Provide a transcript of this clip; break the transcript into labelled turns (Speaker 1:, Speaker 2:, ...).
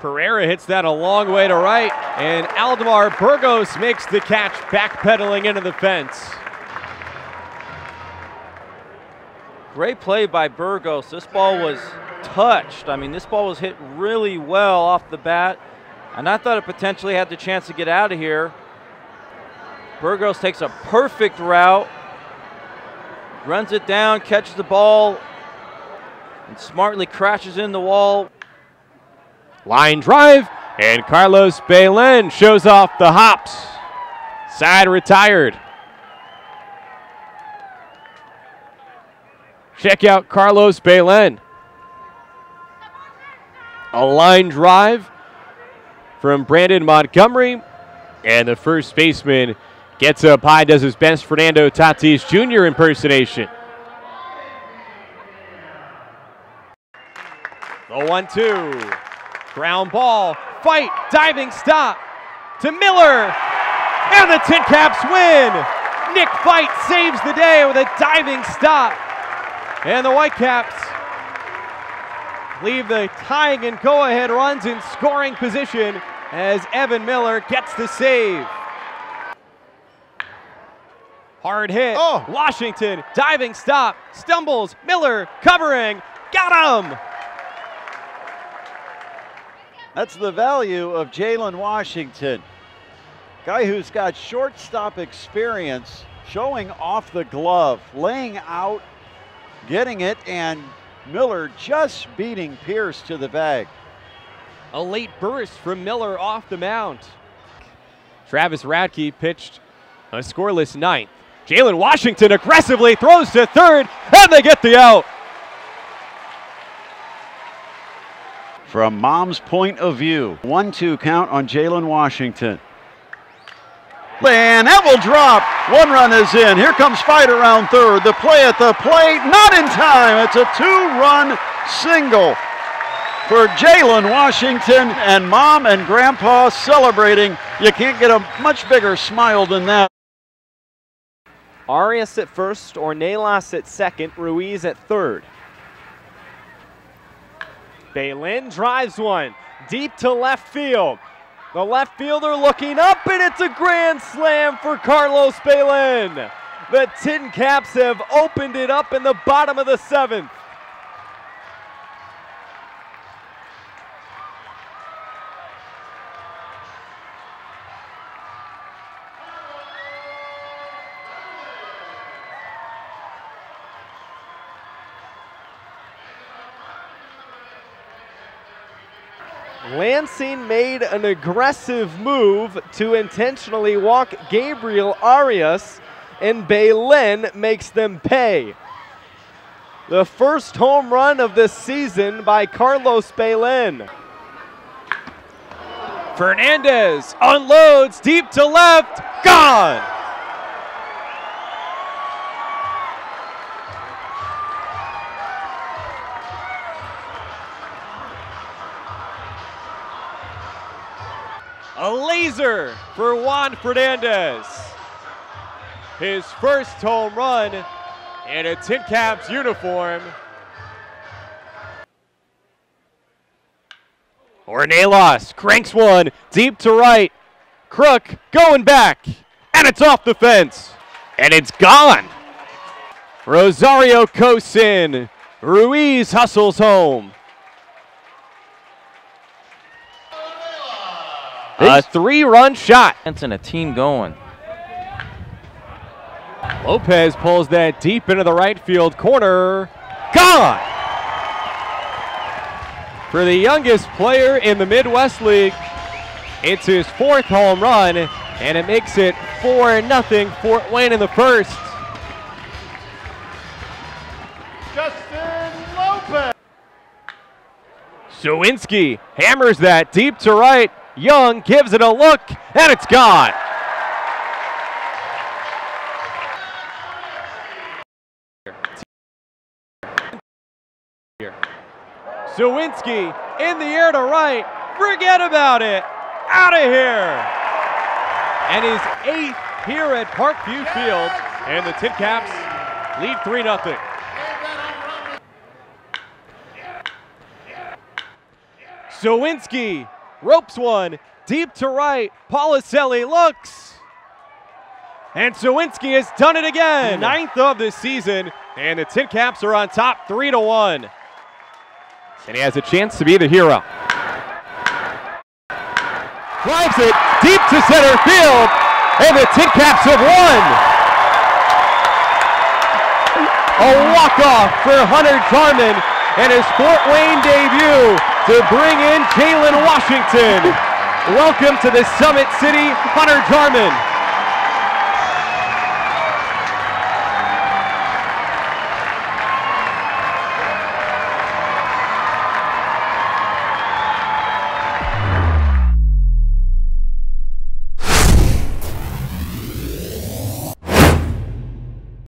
Speaker 1: Pereira hits that a long way to right, and Aldemar Burgos makes the catch, backpedaling into the fence.
Speaker 2: Great play by Burgos. This ball was touched. I mean, this ball was hit really well off the bat, and I thought it potentially had the chance to get out of here. Burgos takes a perfect route, runs it down, catches the ball, and smartly crashes in the wall.
Speaker 1: Line drive, and Carlos Belen shows off the hops. Side retired. Check out Carlos Belen. A line drive from Brandon Montgomery, and the first baseman gets up high, does his best Fernando Tatis Jr. impersonation. The one two. Ground ball, Feight, diving stop to Miller, and the Tin Caps win. Nick Feight saves the day with a diving stop, and the Whitecaps leave the tying and go-ahead runs in scoring position as Evan Miller gets the save. Hard hit.
Speaker 3: Oh.
Speaker 1: Washington diving stop, stumbles. Miller covering, got him.
Speaker 3: That's the value of Jalen Washington. Guy who's got shortstop experience, showing off the glove, laying out, getting it, and Miller just beating Pierce to the bag.
Speaker 1: A late burst from Miller off the mound. Travis Radke pitched a scoreless ninth. Jalen Washington aggressively throws to third, and they get the out.
Speaker 3: From mom's point of view, 1 2 count on Jalen Washington. And that will drop. One run is in. Here comes Feight around third. The play at the plate, not in time. It's a two run single for Jalen Washington, and mom and grandpa celebrating. You can't get a much bigger smile than that.
Speaker 1: Arias at first, Ornelas at second, Ruiz at third. Belen drives one deep to left field. The left fielder looking up, and it's a grand slam for Carlos Belen. The Tin Caps have opened it up in the bottom of the seventh. Lansing made an aggressive move to intentionally walk Gabriel Arias, and Belen makes them pay. The first home run of the season by Carlos Belen. Fernandez unloads deep to left, gone. A laser for Juan Fernandez. His first home run in a Tin Caps uniform. Ornelas cranks one deep to right. Crook going back, and it's off the fence, and it's gone. Rosario coasts in. Ruiz hustles home. A three run shot.
Speaker 2: And a team going.
Speaker 1: Lopez pulls that deep into the right field corner. Gone! For the youngest player in the Midwest League, it's his fourth home run, and it makes it 4 0 Fort Wayne in the first.
Speaker 3: Justin Lopez.
Speaker 1: Suwinski hammers that deep to right. Young gives it a look, and it's gone. Suwinski in the air to right. Forget about it. Out of here. And his eighth here at Parkview Field. And the Tin Caps lead 3 0. Suwinski ropes one deep to right. Policelli looks. And Suwinski has done it again. Ninth of the season. And the Tin Caps are on top 3 to 1. And he has a chance to be the hero. Drives it deep to center field. And the Tin Caps have won. A walk-off for Hunter Jarmon and his Fort Wayne debut to bring in Jalen Washington. Welcome to the Summit City, Hunter Jarmon.